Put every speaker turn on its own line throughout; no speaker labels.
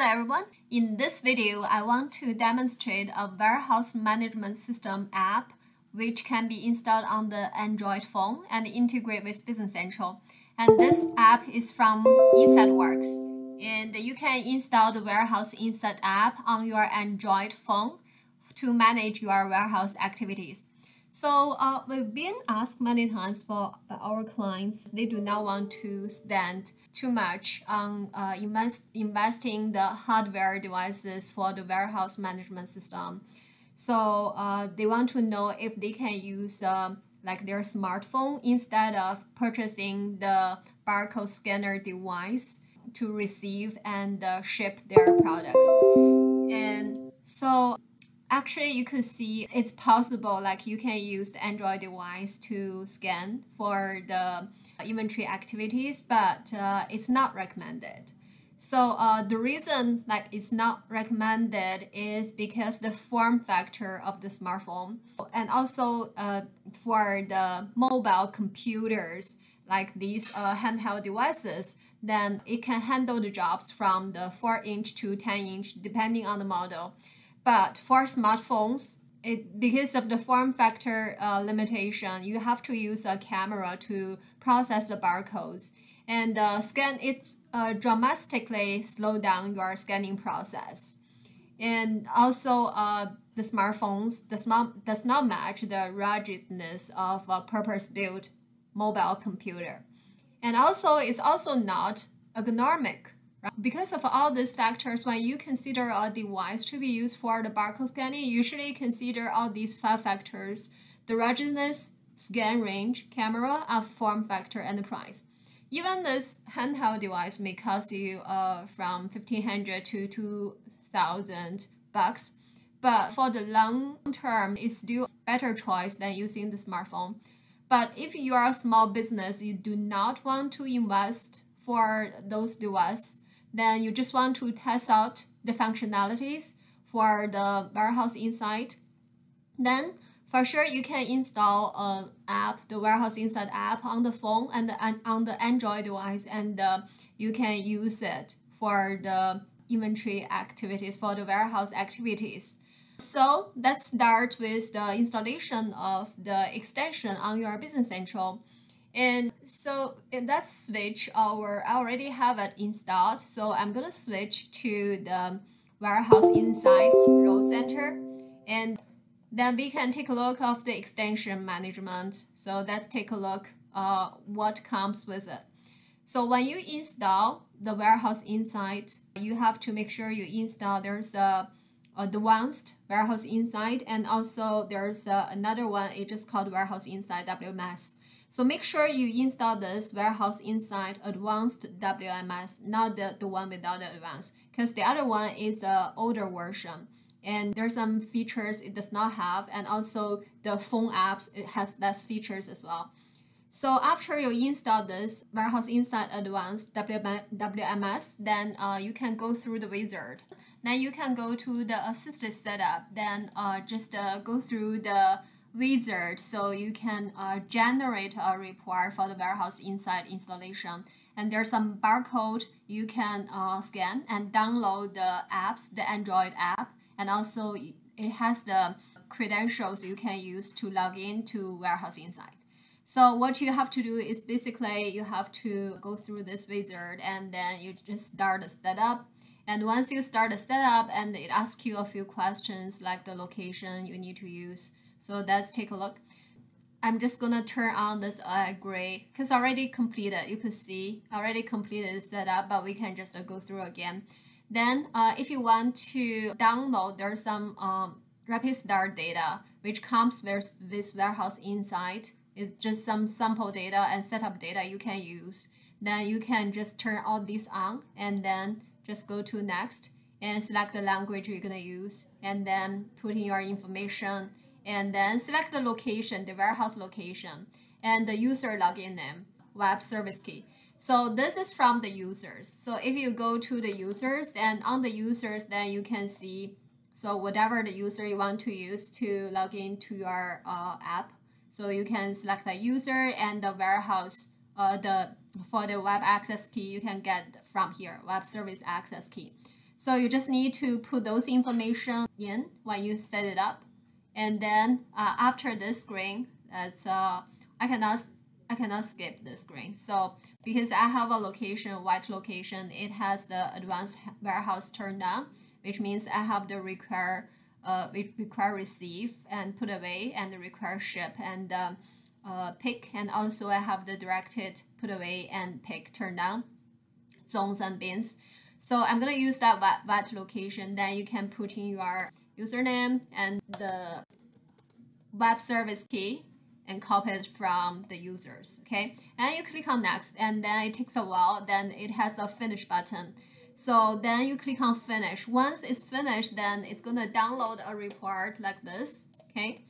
Hello everyone. In this video, I want to demonstrate a warehouse management system app which can be installed on the Android phone and integrate with Business Central. And this app is from InsightWorks. And you can install the Warehouse Insight app on your Android phone to manage your warehouse activities. So uh, we've been asked many times for our clients, they do not want to spend too much on uh, invest, investing the hardware devices for the warehouse management system. So uh, they want to know if they can use uh, like their smartphone instead of purchasing the barcode scanner device to receive and uh, ship their products. And so actually you could see it's possible like you can use the android device to scan for the inventory activities but uh, it's not recommended. So uh, the reason like it's not recommended is because the form factor of the smartphone and also uh, for the mobile computers like these uh, handheld devices then it can handle the jobs from the 4 inch to 10 inch depending on the model but for smartphones, it because of the form factor uh, limitation, you have to use a camera to process the barcodes and uh, scan it uh, dramatically slow down your scanning process. And also, uh, the smartphones does not, does not match the ruggedness of a purpose-built mobile computer. And also, it's also not ergonomic Because of all these factors, when you consider a device to be used for the barcode scanning, usually consider all these five factors, the ruggedness, scan range, camera, and form factor, and the price. Even this handheld device may cost you uh, from 1500 to 2000 bucks, but for the long term, it's still a better choice than using the smartphone. But if you are a small business, you do not want to invest for those devices, then you just want to test out the functionalities for the Warehouse Insight. Then for sure you can install an app, the Warehouse Insight app on the phone and on the Android device and uh, you can use it for the inventory activities, for the warehouse activities. So let's start with the installation of the extension on your Business Central. And so let's switch our, I already have it installed. So I'm gonna switch to the Warehouse Insights Role Center. And then we can take a look of the extension management. So let's take a look uh, what comes with it. So when you install the Warehouse Insight, you have to make sure you install there's a advanced Warehouse Insight and also there's uh, another one, it's just called Warehouse Insight WMS. So make sure you install this Warehouse Insight Advanced WMS, not the, the one without the advanced, because the other one is the older version. And there's some features it does not have, and also the phone apps, it has less features as well. So after you install this Warehouse Insight Advanced WMS, then uh, you can go through the wizard. Then you can go to the assisted setup, then uh, just uh, go through the wizard so you can uh, generate a report for the warehouse insight installation. And there's some barcode you can uh, scan and download the apps the android app. And also it has the credentials you can use to log in to warehouse insight so what you have to do is basically you have to go through this wizard and then you just start the setup. And once you start the setup and it asks you a few questions like the location you need to use so let's take a look. I'm just gonna turn on this uh, gray because already completed. You could see already completed setup, but we can just uh, go through again. Then uh, if you want to download, there's some um, rapid start data which comes with this warehouse insight. It's just some sample data and setup data you can use. Then you can just turn all these on and then just go to next and select the language you're gonna use and then put in your information and then select the location, the warehouse location, and the user login name, web service key. So this is from the users. So if you go to the users, then on the users, then you can see, so whatever the user you want to use to log into your uh, app. So you can select the user and the warehouse, uh, the for the web access key you can get from here, web service access key. So you just need to put those information in when you set it up. And then uh, after this screen, it's, uh, I cannot I cannot skip the screen. So because I have a location, white location, it has the advanced warehouse turned on, which means I have the require uh, require receive and put away and require ship and uh, uh, pick and also I have the directed put away and pick turned on zones and bins. So I'm gonna use that white location. Then you can put in your username and the web service key and copy it from the users, okay? And you click on next and then it takes a while, then it has a finish button. So then you click on finish. Once it's finished, then it's gonna download a report like this, okay?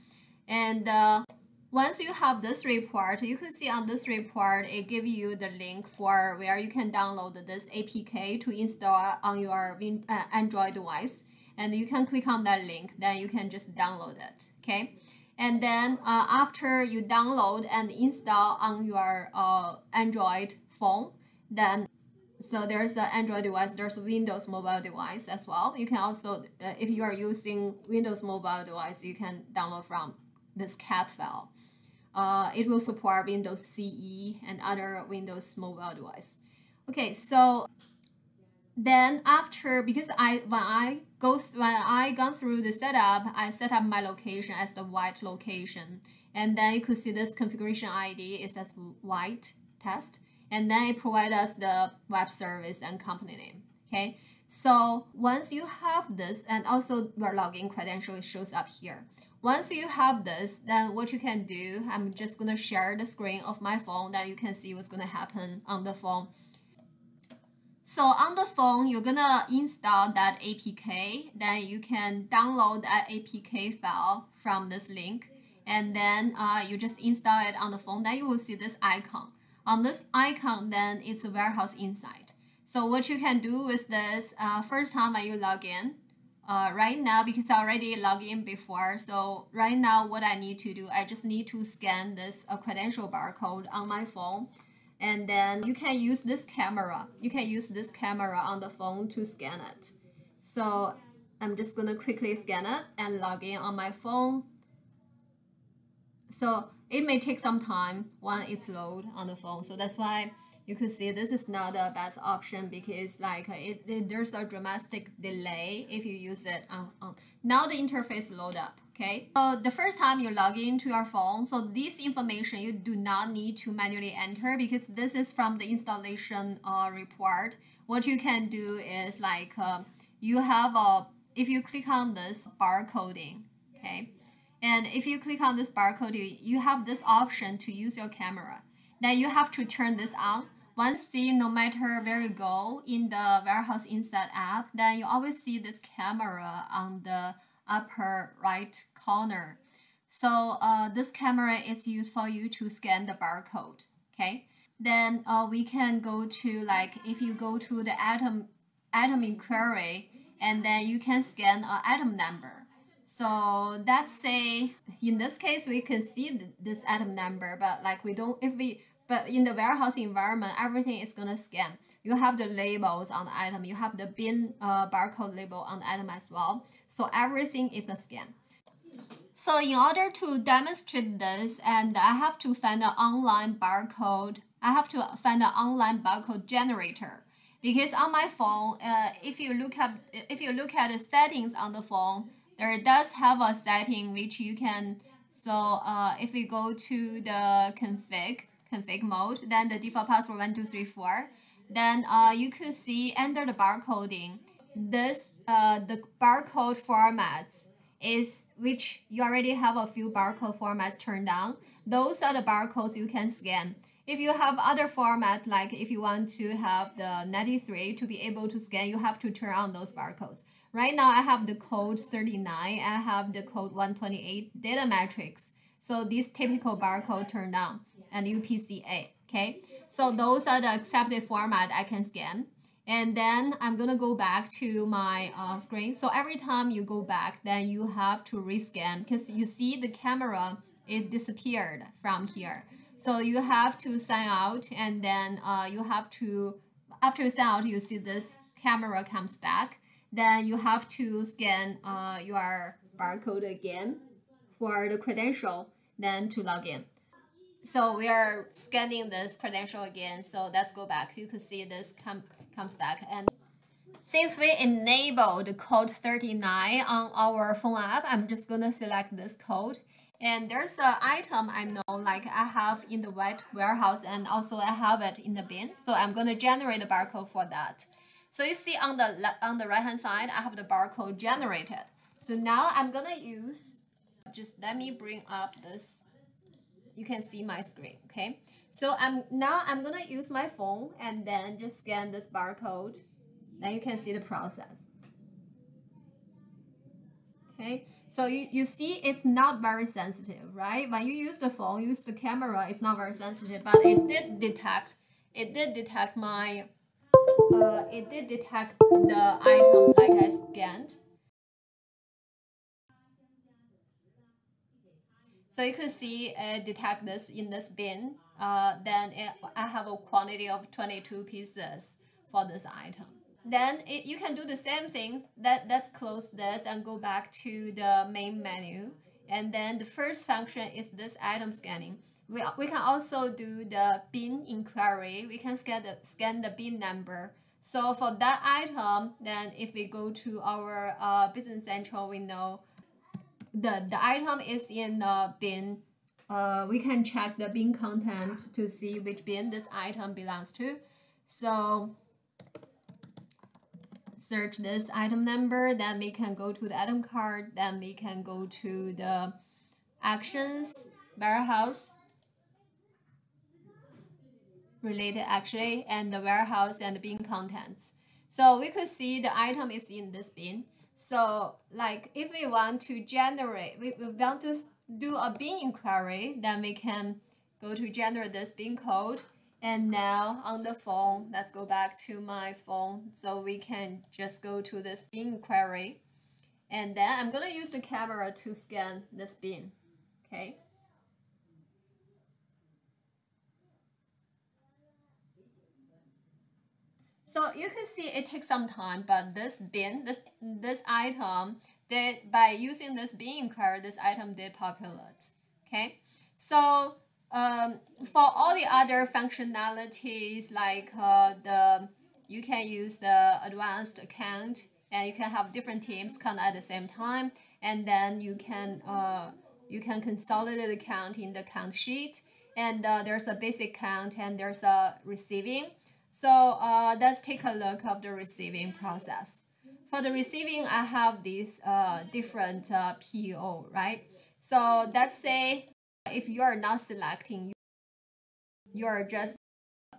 And uh, once you have this report, you can see on this report, it gives you the link for where you can download this APK to install on your uh, Android device. And you can click on that link, then you can just download it, okay? And then uh, after you download and install on your uh, Android phone, then so there's an Android device, there's a Windows mobile device as well. You can also, uh, if you are using Windows mobile device, you can download from this CAB file. Uh, it will support Windows CE and other Windows mobile device. Okay, so then after because I when I go when I gone through the setup, I set up my location as the white location, and then you could see this configuration ID is as white test, and then it provide us the web service and company name. Okay, so once you have this, and also your login credential shows up here. Once you have this, then what you can do, I'm just gonna share the screen of my phone, that you can see what's gonna happen on the phone. So on the phone, you're gonna install that APK. Then you can download that APK file from this link. And then uh, you just install it on the phone. Then you will see this icon. On this icon, then it's a warehouse insight. So what you can do with this, uh, first time when you log in, uh, right now, because I already logged in before, so right now what I need to do, I just need to scan this uh, credential barcode on my phone and then you can use this camera. You can use this camera on the phone to scan it. So I'm just gonna quickly scan it and log in on my phone. So it may take some time when it's load on the phone. So that's why you could see this is not the best option because like it, it there's a dramatic delay if you use it on, on. Now the interface load up okay? So the first time you log into your phone, so this information you do not need to manually enter because this is from the installation uh, report. What you can do is like uh, you have a, if you click on this barcoding, okay? And if you click on this barcode, you, you have this option to use your camera. Then you have to turn this on. Once see, no matter where you go in the Warehouse Insight app, then you always see this camera on the upper right corner. So uh, this camera is used for you to scan the barcode, okay? Then uh, we can go to like, if you go to the item, item inquiry, and then you can scan an item number. So let's say, in this case, we can see th this item number, but like we don't, if we, but in the warehouse environment, everything is gonna scan. You have the labels on the item, you have the bin uh, barcode label on the item as well. So everything is a scan. So in order to demonstrate this, and I have to find an online barcode, I have to find an online barcode generator. Because on my phone, uh, if you look at if you look at the settings on the phone, there does have a setting which you can. So uh, if we go to the config config mode, then the default password one two three four, then uh, you could see under the barcoding, this uh, the barcode formats is which you already have a few barcode formats turned on. Those are the barcodes you can scan. If you have other format, like if you want to have the 93 to be able to scan, you have to turn on those barcodes. Right now, I have the code 39, I have the code 128 data matrix. So this typical barcode turned on and UPC-A, okay? So those are the accepted format I can scan. And then I'm gonna go back to my uh, screen. So every time you go back, then you have to rescan because you see the camera, it disappeared from here. So you have to sign out and then uh, you have to, after you sign out, you see this camera comes back. then you have to scan uh, your barcode again for the credential, then to log in. So we are scanning this credential again. So let's go back. You can see this come, comes back. And since we enabled code 39 on our phone app, I'm just going to select this code. And there's an item I know like I have in the white warehouse and also I have it in the bin. So I'm going to generate the barcode for that. So you see on the on the right hand side, I have the barcode generated. So now I'm going to use, just let me bring up this. You can see my screen, okay? So I'm now I'm to use my phone and then just scan this barcode. Then you can see the process. Okay. So you, you see it's not very sensitive, right? When you use the phone, use the camera, it's not very sensitive, but it did detect, it did detect my, uh, it did detect the item like I scanned. So you can see it detect this in this bin. Uh, then it, I have a quantity of 22 pieces for this item then it, you can do the same thing. That, let's close this and go back to the main menu. And then the first function is this item scanning. We, we can also do the bin inquiry. We can scan the, scan the bin number. So for that item, then if we go to our uh, Business Central, we know the, the item is in the bin. Uh, we can check the bin content to see which bin this item belongs to. So search this item number, then we can go to the item card, then we can go to the actions, warehouse, related actually, and the warehouse and the bin contents. So we could see the item is in this bin. So like if we want to generate, we, we want to do a bin inquiry, then we can go to generate this bin code and now on the phone, let's go back to my phone so we can just go to this bin query. And then I'm going to use the camera to scan this bin. Okay. So you can see it takes some time, but this bin, this this item, that by using this bin inquiry, this item did populate. Okay. So um, for all the other functionalities like uh, the you can use the advanced account and you can have different teams count at the same time and then you can uh, you can consolidate the count in the count sheet and uh, there's a basic count and there's a receiving so uh, let's take a look of the receiving process for the receiving I have these uh, different uh, PO right so let's say if you are not selecting, you are just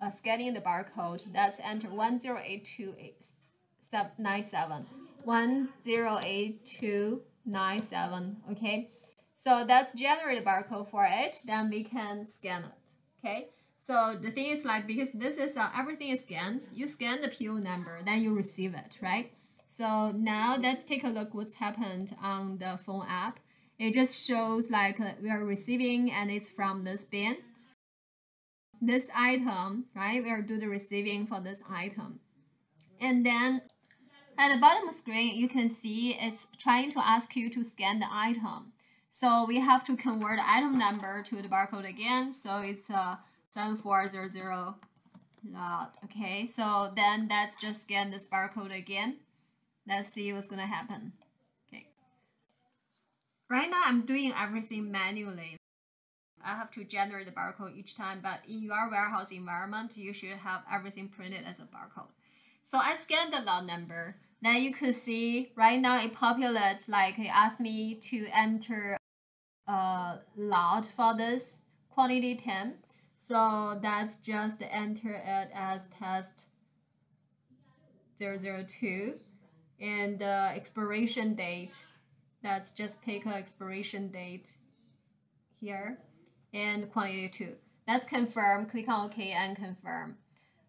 uh, scanning the barcode. Let's enter 108297. 108297, okay? So that's generate barcode for it, then we can scan it, okay? So the thing is like, because this is, uh, everything is scanned, you scan the PO number, then you receive it, right? So now let's take a look what's happened on the phone app. It just shows like uh, we are receiving and it's from this bin. This item, right? We are do the receiving for this item. And then at the bottom of screen, you can see it's trying to ask you to scan the item. So we have to convert the item number to the barcode again. So it's uh, 7400 lot. Okay, so then let's just scan this barcode again. Let's see what's going to happen. Okay. Right now, I'm doing everything manually. I have to generate the barcode each time, but in your warehouse environment, you should have everything printed as a barcode. So I scanned the lot number. Then you could see right now it populated like it asked me to enter a lot for this quantity 10. So that's just enter it as test 002 and the expiration date that's just pick an expiration date here and quantity 2. That's confirm. Click on OK and confirm.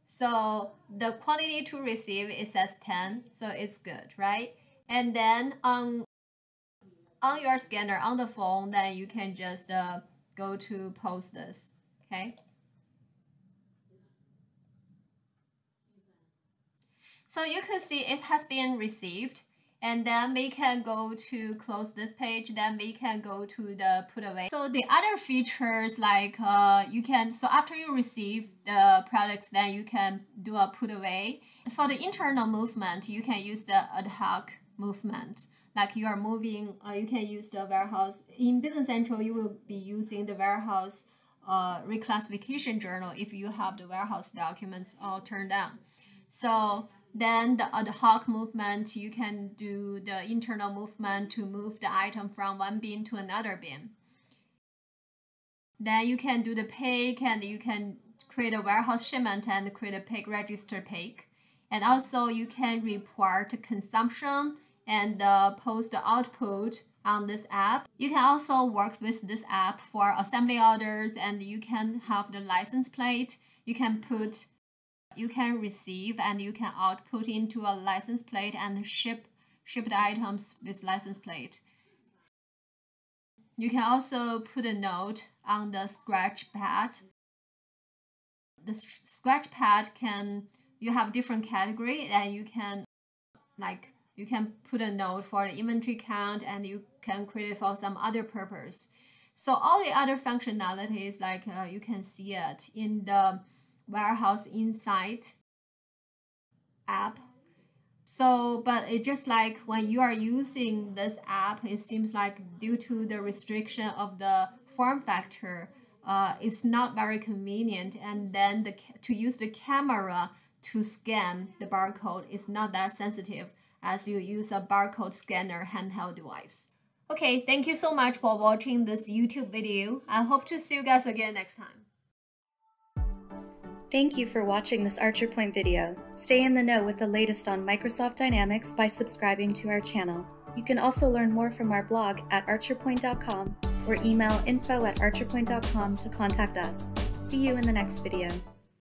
So the quantity to receive it says 10, so it's good, right? And then on on your scanner on the phone, then you can just uh, go to post this, okay? So you could see it has been received and then we can go to close this page then we can go to the put away. So the other features like uh, you can so after you receive the products then you can do a put away. For the internal movement you can use the ad hoc movement. Like you are moving uh, you can use the warehouse. In business central you will be using the warehouse uh, reclassification journal if you have the warehouse documents all turned down. so then the ad hoc movement, you can do the internal movement to move the item from one bin to another bin. Then you can do the pick and you can create a warehouse shipment and create a pick register pick. And also you can report consumption and uh, post output on this app. You can also work with this app for assembly orders and you can have the license plate. You can put you can receive and you can output into a license plate and ship shipped items with license plate. You can also put a note on the scratch pad. The scratch pad can you have different category and you can like you can put a note for the inventory count and you can create it for some other purpose. So all the other functionalities like uh, you can see it in the warehouse insight app. So but it just like when you are using this app it seems like due to the restriction of the form factor uh, it's not very convenient. And then the to use the camera to scan the barcode is not that sensitive as you use a barcode scanner handheld device okay thank you so much for watching this youtube video i hope to see you guys again next time
Thank you for watching this ArcherPoint video. Stay in the know with the latest on Microsoft Dynamics by subscribing to our channel. You can also learn more from our blog at archerpoint.com or email info at archerpoint.com to contact us. See you in the next video.